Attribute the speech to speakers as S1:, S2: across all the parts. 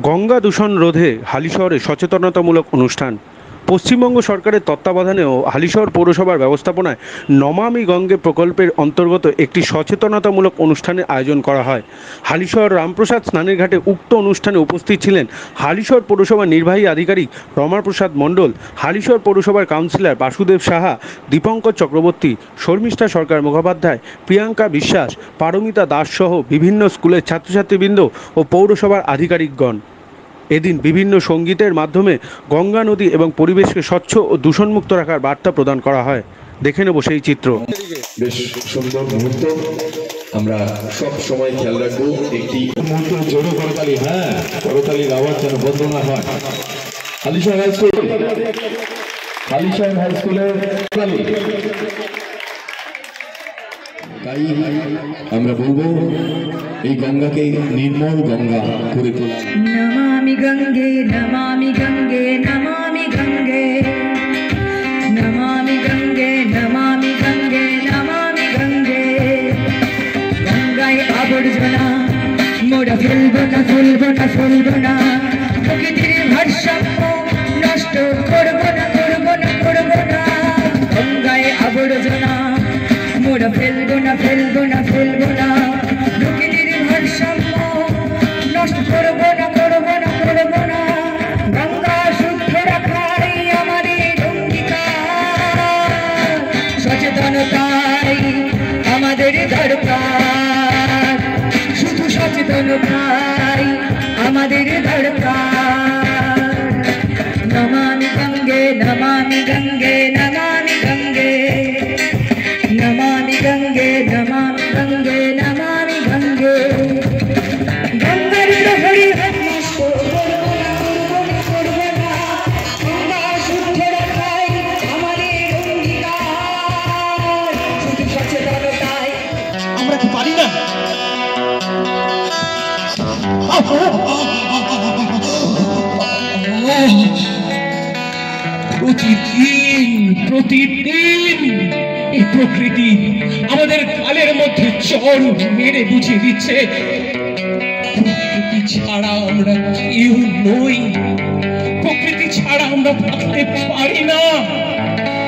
S1: গঙ্গা দূষণ রোধে হালিশহরে সচেতনতামূলক অনুষ্ঠান। পশ্চিমবঙ্গ সরকারের তত্ত্বাবধানেও হালিশহর পৌরসভার ব্যবস্থাপনায় নমামি গঙ্গে প্রকল্পের অন্তর্গত একটি সচেতনতামূলক অনুষ্ঠানের আয়োজন করা হয়। হালিশহর রামপ্রসাদ স্নানের ঘাটে উক্ত অনুষ্ঠানে উপস্থিত ছিলেন হালিশহর পৌরসভার নির্বাহী আধিকারিক রমাপ্রসাদ মণ্ডল, হালিশহর পৌরসভার কাউন্সিলর বাসুদেব সাহা, দীপঙ্কর চক্রবর্তী, শর্মিষ্ঠা সরকার মুখোপাধ্যায়, প্রিয়াঙ্কা বিশ্বাস, পারমিতা দাস সহ বিভিন্ন স্কুলের ছাত্রছাত্রীবৃন্দ ও পৌরসভার আধিকারিকগণ। এদিন বিভিন্ন সঙ্গীতের মাধ্যমে গঙ্গা নদী এবং পরিবেশকে স্বচ্ছ ও দূষণমুক্ত রাখার বার্তা প্রদান করা হয়। দেখে নেব সেই চিত্র।
S2: বেশ সুন্দর মুহূর্ত। আমরা সব সময় খেয়াল রাখব একটি মুহূর্ত জোরে করতালি হ্যাঁ করতালির আওয়াজ যেন বন্ধ না হয়। হাই স্কুল হাই স্কুলের তাই আমরা বলব এই গঙ্গাকে নির্মল গঙ্গা করে তোলা
S3: नमामि गङ्गे नमामि गङ्गे नमामि गङ्गे नमामि गङ्गे नमामि गङ्गे नमामि गङ्गे গঙ্গায় আবর্জনা মোরা ফেলব না ফেলব না ফেলব না প্রকৃতির ভারসাম্য নষ্ট করব না করব না করব না গঙ্গায় আবর্জনা মোরা ফেলব না ফেলব না ফেলব না আমাদের দরকার
S4: প্রতিদিন প্রতিদিন এই প্রকৃতি আমাদের কালের মধ্যে চর মেরে বুঝিয়ে দিচ্ছে। প্রকৃতি ছাড়া আমরা কেউ নই। প্রকৃতি ছাড়া আমরা থাকতে পারি না।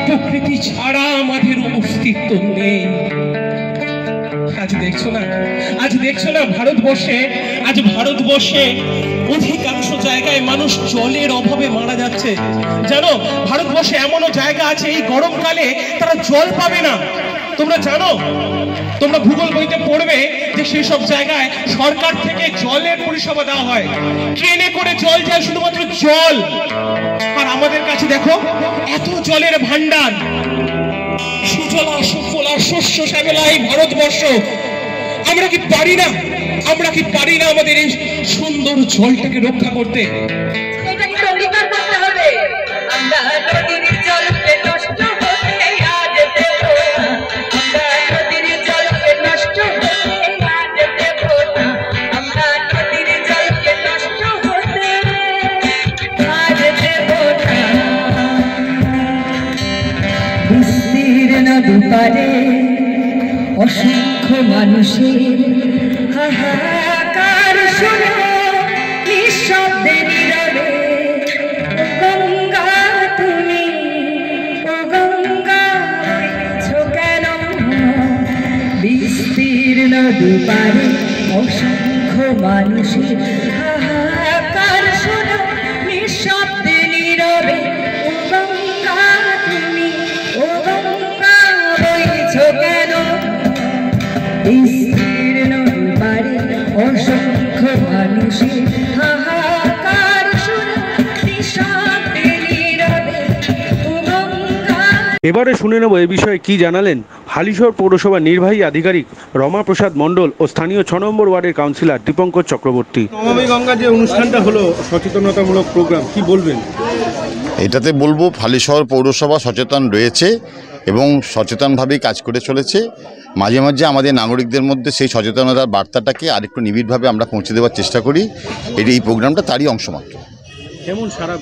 S4: প্রকৃতি ছাড়া আমাদের অস্তিত্ব নেই। আজ দেখছ না? আজ দেখছ না ভারতবর্ষে? আজ ভারতবর্ষে অধিকাংশ জায়গায় মানুষ জলের অভাবে মারা যাচ্ছে। জানো, ভারতবর্ষে এমনও জায়গা আছে, এই গরমকালে তারা জল পাবে না। তোমরা জানো? তোমরা ভূগোল বইতে পড়বে যে সেই সব জায়গায় সরকার থেকে জলের পরিষেবা দেওয়া হয়। ট্রেনে করে জল যায় শুধুমাত্র জল। আর আমাদের কাছে দেখো, এত জলের ভান্ডার সুজলা সুফলা শস্য শ্যামলা এই ভারতবর্ষ। আমরা কি পারি না? আমরা কি পারি না আমাদের এই সুন্দর জলটাকে রক্ষা করতে?
S3: দুপারে অসংখ্য মানুষের হাহাকার শোনো নিঃশব্দে নীরবে, গঙ্গা তুমি, ও গঙ্গা কেন? বিস্তীর্ণ দুপারে অসংখ্য মানুষের হাহাকার বিস্তীর্ণ দুপারে অসংখ্য মানুষের
S1: এবারে শুনে নেব এ বিষয়ে কি জানালেন হালিশহর পৌরসভার নির্বাহী আধিকারিক রমাপ্রসাদ মণ্ডল ও স্থানীয় ছ নম্বর ওয়ার্ডের কাউন্সিলর দীপঙ্কর চক্রবর্তী।
S5: নমামি গঙ্গা যে অনুষ্ঠানটা হলো সচেতনতামূলক প্রোগ্রাম কি বলবেন?
S6: এটাতে বলব ফালিশহর পৌরসভা সচেতন রয়েছে। এবং সচেতনভাবেই কাজ করে চলেছে। মাঝে মাঝে আমাদের নাগরিকদের মধ্যে সেই সচেতনতার বার্তাটাকে আরেকটু নিবিড়ভাবে আমরা পৌঁছে দেওয়ার চেষ্টা করি। এটি এই প্রোগ্রামটা তারই অংশ মাত্র।
S5: কেমন সারা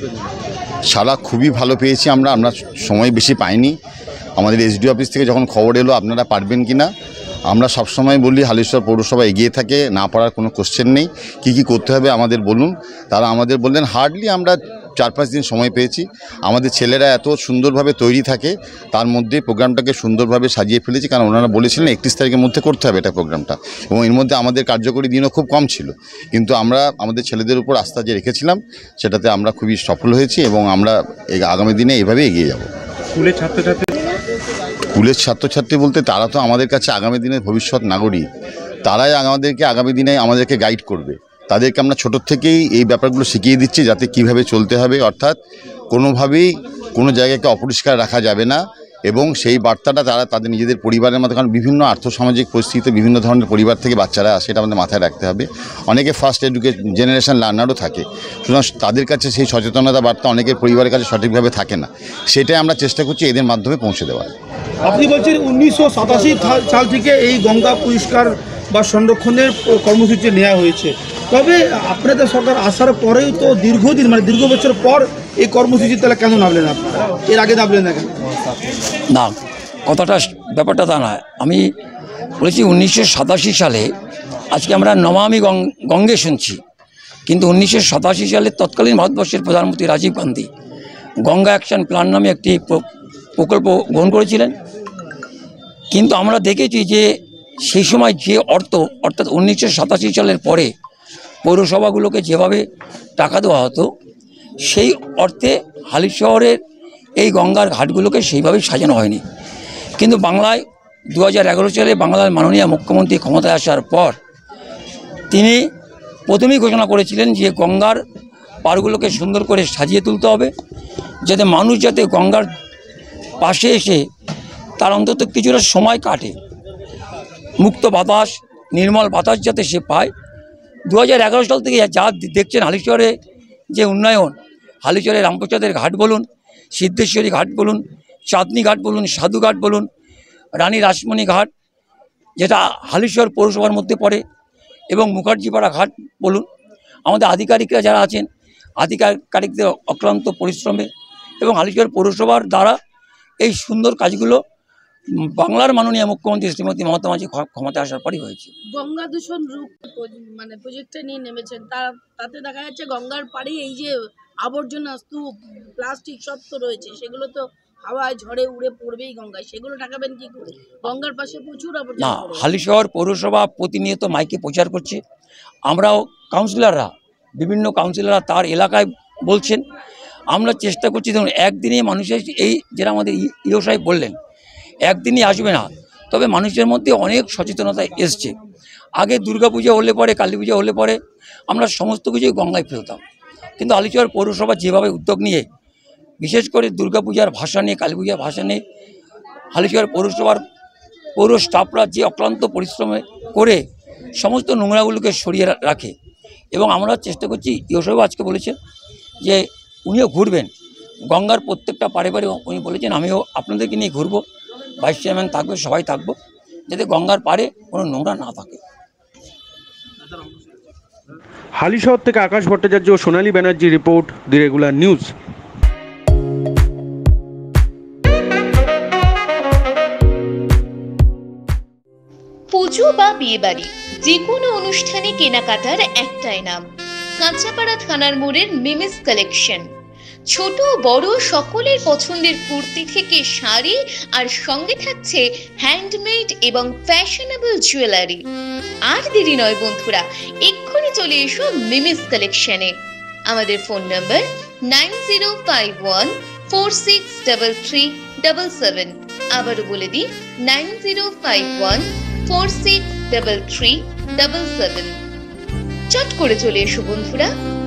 S6: সারা খুবই ভালো পেয়েছি আমরা আমরা সময় বেশি পাইনি। আমাদের এসডি অফিস থেকে যখন খবর এলো আপনারা পারবেন কি না আমরা সবসময় বলি হালিশ্বর পৌরসভা এগিয়ে থাকে না পারার কোনো কোশ্চেন নেই। কি কি করতে হবে আমাদের বলুন। তারা আমাদের বললেন হার্ডলি আমরা চার পাঁচ দিন সময় পেয়েছি। আমাদের ছেলেরা এত সুন্দরভাবে তৈরি থাকে তার মধ্যে প্রোগ্রামটাকে সুন্দরভাবে সাজিয়ে ফেলেছি কারণ ওনারা বলেছিলেন একত্রিশ তারিখের মধ্যে করতে হবে এটা প্রোগ্রামটা। এবং এর মধ্যে আমাদের কার্যকরী দিনও খুব কম ছিল। কিন্তু আমরা আমাদের ছেলেদের উপর আস্থা যে রেখেছিলাম সেটাতে আমরা খুবই সফল হয়েছি এবং আমরা আগামী দিনে এভাবে এগিয়ে যাব।
S5: স্কুলের ছাত্রছাত্রী
S6: স্কুলের ছাত্রছাত্রী বলতে তারা তো আমাদের কাছে আগামী দিনের ভবিষ্যৎ নাগরিক। তারাই আমাদেরকে আগামী দিনে আমাদেরকে গাইড করবে। তাদেরকে আমরা ছোট থেকেই এই ব্যাপারগুলো শিখিয়ে দিচ্ছি যাতে কীভাবে চলতে হবে। অর্থাৎ কোনোভাবেই কোনো জায়গাকে অপরিষ্কার রাখা যাবে না এবং সেই বার্তাটা তারা তাদের নিজেদের পরিবারের মধ্যে, কারণ বিভিন্ন আর্থসামাজিক পরিস্থিতিতে বিভিন্ন ধরনের পরিবার থেকে বাচ্চারা আসে, এটা আমাদের মাথায় রাখতে হবে। অনেকে ফার্স্ট এডুকেশন জেনারেশন লার্নারও থাকে। সুতরাং তাদের কাছে সেই সচেতনতা বার্তা অনেকের পরিবারের কাছে সঠিকভাবে থাকে না। সেটাই আমরা চেষ্টা করছি এদের মাধ্যমে পৌঁছে দেওয়ার।
S7: আপনি বলছেন উনিশশো সাতাশি সাল থেকে এই গঙ্গা পরিষ্কার বা সংরক্ষণের কর্মসূচি নেওয়া হয়েছে। তবে আপনাদের সরকার আসার পরেও তো দীর্ঘদিন মানে দীর্ঘ বছর পর এই কর্মসূচি তাহলে কেন নামলেন আপনারা এর আগে নামলেন না কেন?
S8: না, কথাটা ব্যাপারটা তা নয়। আমি বলেছি উনিশশো সাতাশি সালে আজকে আমরা নমামি গঙ্গে শুনছি। কিন্তু উনিশশো সাতাশি সালে তৎকালীন ভারতবর্ষের প্রধানমন্ত্রী রাজীব গান্ধী গঙ্গা অ্যাকশন প্ল্যান নামে একটি প্রকল্প গ্রহণ করেছিলেন। কিন্তু আমরা দেখেছি যে সেই সময় যে অর্থ, অর্থাৎ উনিশশো সাতাশি সালের পরে পৌরসভাগুলোকে যেভাবে টাকা দেওয়া হতো, সেই অর্থে হালির শহরের এই গঙ্গার ঘাটগুলোকে সেইভাবেই সাজানো হয়নি। কিন্তু বাংলায় দু হাজার এগারো সালে বাংলার মাননীয় মুখ্যমন্ত্রী ক্ষমতায় আসার পর তিনি প্রথমেই ঘোষণা করেছিলেন যে গঙ্গার পাড়গুলোকে সুন্দর করে সাজিয়ে তুলতে হবে, যাতে মানুষ যাতে গঙ্গার পাশে এসে তার অন্তত কিছুটা সময় কাটে। মুক্ত বাতাস, নির্মল বাতাস যাতে সে পায়। দু হাজার এগারো সাল থেকে যা দেখছেন হালিশহরে যে উন্নয়ন, হালিশহরে রামপ্রসাদের ঘাট বলুন, সিদ্ধেশ্বরী ঘাট বলুন, চাঁদনি ঘাট বলুন, সাধু ঘাট বলুন, রানী রাসমণি ঘাট, যেটা হালিশ্বর পৌরসভার মধ্যে পড়ে, এবং মুখার্জিপাড়া ঘাট বলুন, আমাদের আধিকারিকরা যারা আছেন, আধিকারিকদের অক্লান্ত পরিশ্রমে, এবং হালিশ্বর পৌরসভার দ্বারা এই সুন্দর কাজগুলো বাংলার মাননীয় মুখ্যমন্ত্রী শ্রীমতী মমতা মাঝি ক্ষমতা আসার পরই হয়েছে।
S9: গঙ্গা দূষণ রূপ মানে প্রজেক্টটা নিয়ে নেমেছেন। তা তাতে দেখা যাচ্ছে গঙ্গার পাড়ে এই যে আবর্জনা স্তূপ প্লাস্টিক সব তো রয়েছে সেগুলো তো হাওয়ায় ঝড়ে উড়ে পড়বেই গঙ্গায়। সেগুলো ঠেকাবেন কি করে? গঙ্গার পাশে প্রচুর আবর্জনা
S8: না হালিশহর পৌরসভা প্রতিনিয়ত মাইকে প্রচার করছে। আমরাও কাউন্সিলররা বিভিন্ন কাউন্সিলররা তার এলাকায় বলছেন আমরা চেষ্টা করছি ধরুন একদিনে মানুষের এই যেটা আমাদের ই- ইও সাহেব বললেন একদিনই আসবে না। তবে মানুষের মধ্যে অনেক সচেতনতা এসছে। আগে দুর্গাপূজা হলে পরে, কালী পুজো হলে পরে আমরা সমস্ত কিছুই গঙ্গায় ফেলতাম। কিন্তু আলিচর পৌরসভা যেভাবে উদ্যোগ নিয়ে, বিশেষ করে দুর্গাপূজার ভাষা নিয়ে, কালী পূজার ভাষা নিয়ে হালিশহর পৌরসভার পৌর স্টাফরা যে অক্লান্ত পরিশ্রমে করে সমস্ত নোংরাগুলোকে সরিয়ে রাখে। এবং আমরা চেষ্টা করছি ইয়োসব আজকে বলেছে যে উনিও ঘুরবেন। গঙ্গার প্রত্যেকটা পারে পারে উনি বলেছেন, আমিও আপনাদেরকে নিয়ে ঘুরবো। ভাইস চেয়ারম্যান থাকবে সবাই থাকব। যাতে গঙ্গার পারে কোনো নোংরা না থাকে।
S1: হালিশহর থেকে আকাশ ভট্টাচার্য ও Sonali Banerjee report the regular news.
S10: পুজো বা বিয়েবাড়ি যে কোনো অনুষ্ঠানে কেনাকাটার একটাই নাম। কাঁচাপাড়া থানার মোড়ের মিমিস কালেকশন। ছোট বড় সকলের পছন্দের কুর্তি থেকে শাড়ি আর সঙ্গে থাকছে হ্যান্ডমেড এবং ফ্যাশনেবল জুয়েলারি আর দেরি নয় বন্ধুরা, এক্ষুনি চলে এসো মিমিস কালেকশনে আমাদের phone number nine zero five one four six double three double seven আবারও বলে দিই nine zero five one four six double three double seven চট করে চলে এসো বন্ধুরা।